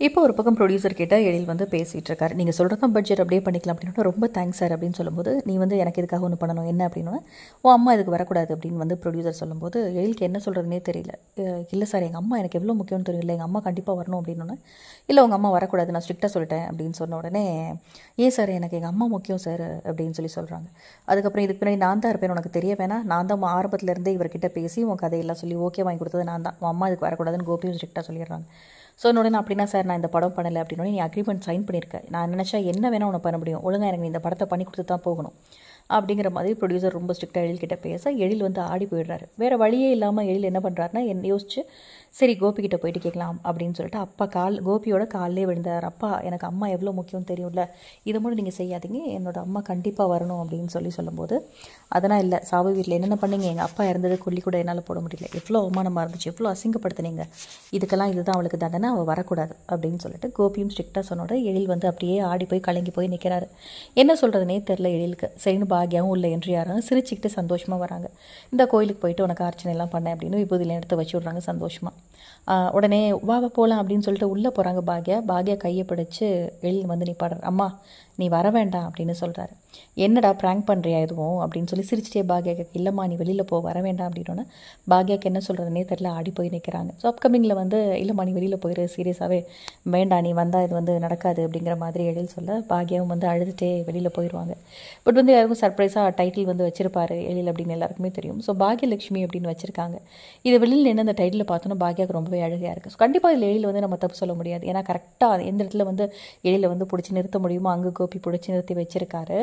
இப்போ ஒரு பக்கம் ப்ரொடியூசர் கிட்ட எழில் வந்து பேசிகிட்டு இருக்காரு நீங்கள் சொல்கிறதா பட்ஜெட் அப்படியே பண்ணிக்கலாம் அப்படின்னா ரொம்ப தேங்க்ஸ் சார் அப்படின்னு சொல்லும்போது நீ வந்து எனக்கு இதுக்காக ஒன்று பண்ணணும்? என்ன? அப்படின்னு உன் அம்மா இதுக்கு வரக்கூடாது அப்படின்னு வந்து ப்ரொடியூசர் சொல்லும்போது எழிலுக்கு என்ன சொல்கிறதுனே தெரியல. இல்லை சார் எங்கள் அம்மா எனக்கு எவ்வளோ முக்கியம்னு தெரியல. எங்கள் அம்மா கண்டிப்பாக வரணும் அப்படின்னு இல்லை உங்கள் அம்மா வரக்கூடாது. நான் ஸ்ட்ரிக்டாக சொல்லிட்டேன் அப்படின்னு சொன்ன உடனே ஏன் சார் எனக்கு எங்கள் அம்மா முக்கியம் சார் அப்படின்னு சொல்லி சொல்கிறாங்க அதுக்கப்புறம் இதுக்கு பின்னாடி நான் தான் இருப்பேன் உனக்கு தெரிய வேணாம். நான் தான் ஆரம்பத்துலேருந்தே இவர்கிட்ட பேசி உன் கதையெல்லாம் சொல்லி ஓகே வாங்கி கொடுத்தது நான் தான். உன் அம்மா இதுக்கு வரக்கூடாதுன்னு கோபியும் ஸ்ட்ரிக்டாக சொல்லிடுறாங்க. ஸோ உடனே அப்படின்னா சார் நான் இந்த படம் பண்ணலை அப்படின்னு நீ அக்ரிமெண்ட் சைன் பண்ணியிருக்கேன் நான் நினச்சா என்ன வேணால் உனக்கு பண்ண முடியும். ஒழுங்காக எனக்கு இந்த படத்தை பண்ணி கொடுத்து தான் போகணும். அப்படிங்கிற மாதிரி ப்ரொடியூசர் ரொம்ப ஸ்ட்ரிக்டாக எழில்கிட்ட பேச எழில் வந்து ஆடி போயிடுறாரு. வேறு வழியே இல்லாமல் எழில் என்ன பண்ணுறாருன்னா என்ன யோசிச்சு சரி கோபிக்கிட்ட போயிட்டு கேட்கலாம் அப்படின்னு சொல்லிட்டு அப்பா கால் கோபியோட காலிலே விழுந்தார். அப்பா எனக்கு அம்மா எவ்வளோ முக்கியம் தெரியும்ல இதை மட்டும் நீங்கள் செய்யாதீங்க என்னோட அம்மா கண்டிப்பாக வரணும் அப்படின்னு சொல்லி சொல்லும்போது அதெல்லாம் இல்லை சாவு வீட்டில் என்னென்ன பண்ணீங்க? எங்கள் அப்பா இறந்தது கொல்லி கூட என்னால் போட முடியல. எவ்வளோ அவமானமாக இருந்துச்சு எவ்வளோ அசிங்கப்படுத்துனீங்க. இதுக்கெல்லாம் இதுதான் அவளுக்கு தண்டனை அவள் வரக்கூடாது அப்படின்னு சொல்லிட்டு கோபியும் ஸ்ட்ரிக்டாக சொன்னோட எழில் வந்து அப்படியே ஆடி போய் கலங்கி போய் நிற்கிறாரு என்ன சொல்கிறதுனே தெரில எழிலுக்கு. சரின்னு பாக்கியாவும் உள்ள என்று யாரும் சிரிச்சுக்கிட்டு சந்தோஷமாக வராங்க. இந்த கோயிலுக்கு போயிட்டு உனக்கு அர்ச்சனை எல்லாம் பண்ணேன் அப்படின்னு விபூதியில் எடுத்து வச்சு விட்றாங்க சந்தோஷமாக உடனே வா போகலாம் அப்படின்னு சொல்லிட்டு உள்ளே போகிறாங்க பாக்யா. பாக்யா கையை பிடிச்சு எழில் வந்து நீ பாடுற அம்மா நீ வர வேண்டாம் அப்படின்னு சொல்கிறாரு என்னடா ப்ராங்க் பண்ணுறியா எதுவும்? அப்படின்னு சொல்லி சிரிச்சிட்டே பாக்யா கேட்க இல்லைம்மா நீ வெளியில் போ வர வேண்டாம் அப்படின்னோடனே பாக்யாக்கு என்ன சொல்கிறதுனே தெரில ஆடி போய் நிற்கிறாங்க ஸோ அப்கமிங்கில் வந்து இல்லைம்மா நீ வெளியில் போயிரு சீரியஸாகவே வேண்டாம் நீ வந்தால் இது வந்து நடக்காது அப்படிங்கிற மாதிரி எழில் சொல்ல பாக்யாவும் வந்து அழுதுகிட்டே வெளியில் போயிடுவாங்க பட் வந்து யாருக்கும் சர்ப்ரைஸாக டைட்டில் வந்து வச்சிருப்பார் எழில் அப்படின்னு எல்லாருக்குமே தெரியும். ஸோ பாக்யலட்சுமி அப்படின்னு வச்சிருக்காங்க. இது வெளியில் நின்று அந்த டைட்டில் பார்த்தோன்னா பாக்யாவுக்கு ரொம்பவே அழகாக இருக்குது ஸோ கண்டிப்பாக இதில் எழில் வந்து நம்ம தப்பு சொல்ல முடியாது. ஏன்னா கரெக்டாக எந்த இடத்துல வந்து எழில வந்து பிடிச்சி நிறுத்த முடியுமோ அங்கே கோப்பி பிடிச்சி நிறுத்தி வச்சிருக்காரு.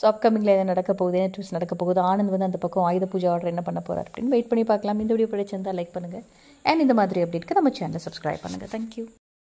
ஸோ அப்கமிங்கில் என்ன நடக்க போகுது என்ன ட்விஸ்ட் நடக்க போகுது ஆனந்த் வந்து அந்த பக்கம் ஆயுத பூஜை ஆர்டர் என்ன பண்ண போகிறார் அப்படின்னு வெயிட் பண்ணி பார்க்கலாம். இந்த வீடியோ பிடிச்சிருந்தால் லைக் பண்ணுங்கள் அண்ட் இந்த மாதிரி அப்படி நம்ம சேனலை சப்ஸ்கிரைப் பண்ணுங்கள் தேங்க்யூ